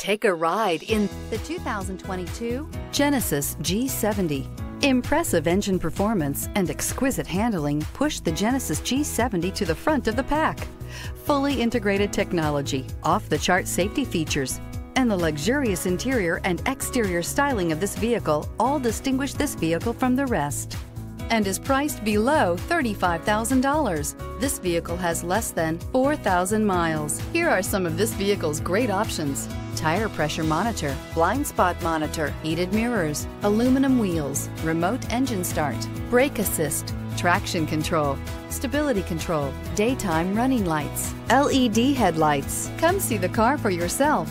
Take a ride in the 2022 Genesis G70. Impressive engine performance and exquisite handling push the Genesis G70 to the front of the pack. Fully integrated technology, off the chart safety features, and the luxurious interior and exterior styling of this vehicle all distinguish this vehicle from the rest and is priced below $35,000. This vehicle has less than 4,000 miles. Here are some of this vehicle's great options. Tire pressure monitor, blind spot monitor, heated mirrors, aluminum wheels, remote engine start, brake assist, traction control, stability control, daytime running lights, LED headlights. Come see the car for yourself.